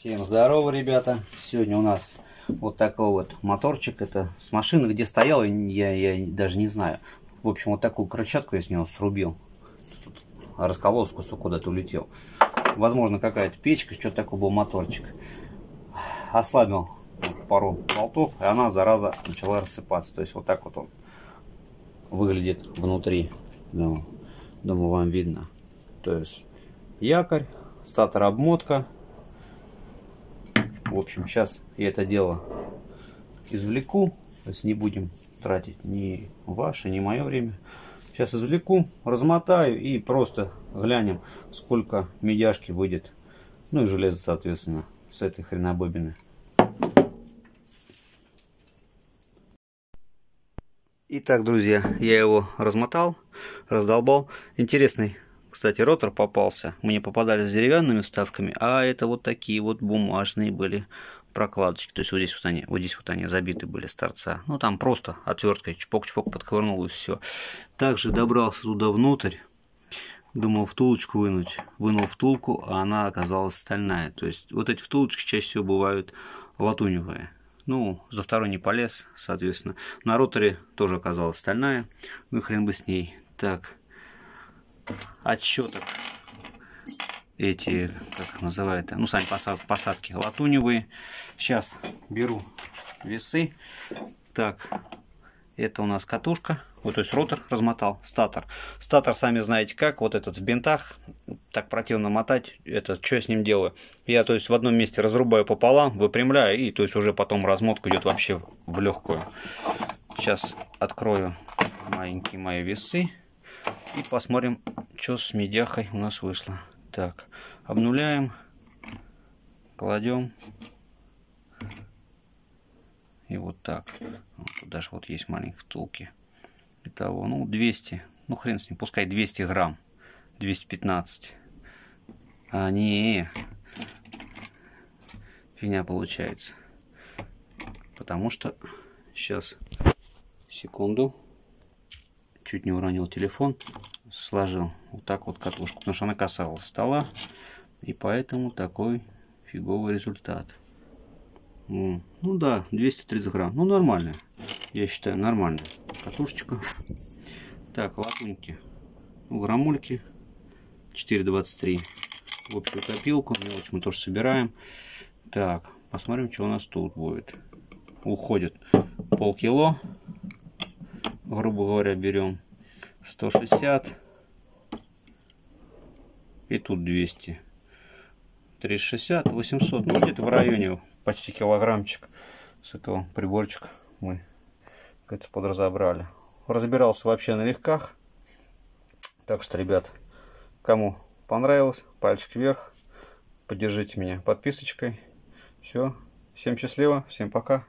Всем здорово, ребята! Сегодня у нас вот такой вот моторчик. Это с машины, где стоял, я, я даже не знаю. В общем, вот такую крыльчатку я с него срубил. Тут раскололся, кусок куда-то улетел. Возможно, какая-то печка, что-то такой был моторчик. Ослабил пару болтов, и она, зараза, начала рассыпаться. То есть вот так вот он выглядит внутри. Думаю, думаю вам видно. То есть якорь, статор обмотка. В общем, сейчас я это дело извлеку. То есть не будем тратить ни ваше, ни мое время. Сейчас извлеку, размотаю и просто глянем, сколько медяшки выйдет. Ну и железо, соответственно, с этой хренобобины. Итак, друзья, я его размотал, раздолбал. Интересный кстати, ротор попался. Мне попадались с деревянными вставками, а это вот такие вот бумажные были прокладочки. То есть вот здесь вот они, вот здесь вот они забиты были с торца. Ну там просто отверткой чпок-чпок подковырнул и все. Также добрался туда внутрь. Думал втулочку вынуть. Вынул втулку, а она оказалась стальная. То есть вот эти втулочки чаще всего бывают латуневые. Ну, за второй не полез, соответственно. На роторе тоже оказалась стальная. Ну и хрен бы с ней. Так, отсчеток эти, как называют, ну, сами посад, посадки латуневые. Сейчас беру весы. Так, это у нас катушка. Вот, то есть ротор размотал, статор. Статор, сами знаете как, вот этот в бинтах, так противно мотать, это что я с ним делаю? Я, то есть, в одном месте разрубаю пополам, выпрямляю, и, то есть, уже потом размотка идет вообще в легкую. Сейчас открою маленькие мои весы. И посмотрим, что с медяхой у нас вышло. Так, обнуляем, кладем. И вот так. Вот даже вот есть маленькие втулки. Итого, ну, 200. Ну, хрен с ним, пускай 200 грамм. 215. А, не. Фигня получается. Потому что... Сейчас. Секунду чуть не уронил телефон, сложил вот так вот катушку, потому что она касалась стола, и поэтому такой фиговый результат. Ну да, 230 грамм, ну нормально, я считаю нормально. Катушечка. Так, латуньки, ну, граммульки 4,23. В общую копилку, мелочь мы тоже собираем. Так, посмотрим, что у нас тут будет. Уходит полкило грубо говоря, берем 160 и тут 200. 360, 800, ну где-то в районе почти килограммчик с этого приборчика мы, кажется, подразобрали. Разбирался вообще на легках. Так что, ребят, кому понравилось, пальчик вверх. Поддержите меня подписочкой. Все. Всем счастливо, всем пока.